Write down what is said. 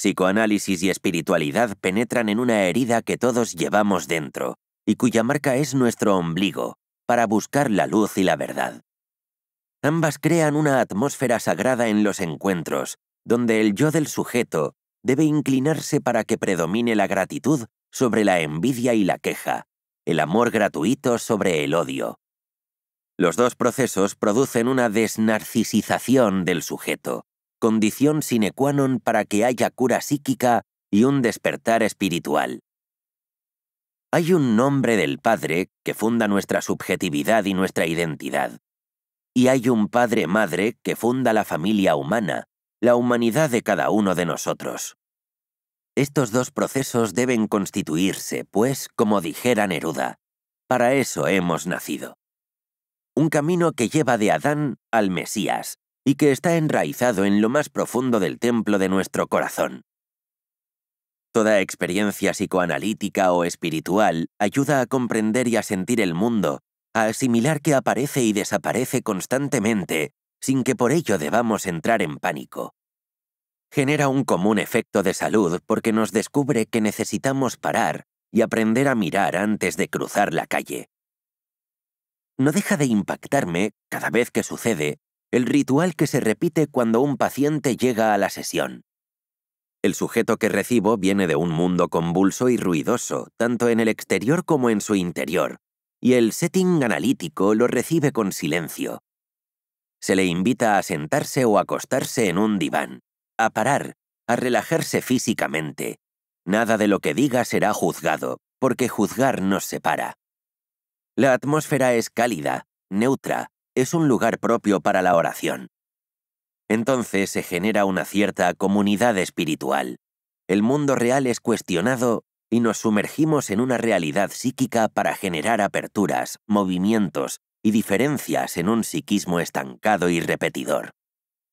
Psicoanálisis y espiritualidad penetran en una herida que todos llevamos dentro y cuya marca es nuestro ombligo, para buscar la luz y la verdad. Ambas crean una atmósfera sagrada en los encuentros, donde el yo del sujeto debe inclinarse para que predomine la gratitud sobre la envidia y la queja, el amor gratuito sobre el odio. Los dos procesos producen una desnarcisización del sujeto, condición sine qua non para que haya cura psíquica y un despertar espiritual. Hay un nombre del Padre que funda nuestra subjetividad y nuestra identidad. Y hay un Padre-Madre que funda la familia humana, la humanidad de cada uno de nosotros. Estos dos procesos deben constituirse, pues, como dijera Neruda, para eso hemos nacido. Un camino que lleva de Adán al Mesías y que está enraizado en lo más profundo del templo de nuestro corazón. Toda experiencia psicoanalítica o espiritual ayuda a comprender y a sentir el mundo, a asimilar que aparece y desaparece constantemente, sin que por ello debamos entrar en pánico genera un común efecto de salud porque nos descubre que necesitamos parar y aprender a mirar antes de cruzar la calle. No deja de impactarme, cada vez que sucede, el ritual que se repite cuando un paciente llega a la sesión. El sujeto que recibo viene de un mundo convulso y ruidoso, tanto en el exterior como en su interior, y el setting analítico lo recibe con silencio. Se le invita a sentarse o acostarse en un diván a parar, a relajarse físicamente. Nada de lo que diga será juzgado, porque juzgar nos separa. La atmósfera es cálida, neutra, es un lugar propio para la oración. Entonces se genera una cierta comunidad espiritual. El mundo real es cuestionado y nos sumergimos en una realidad psíquica para generar aperturas, movimientos y diferencias en un psiquismo estancado y repetidor.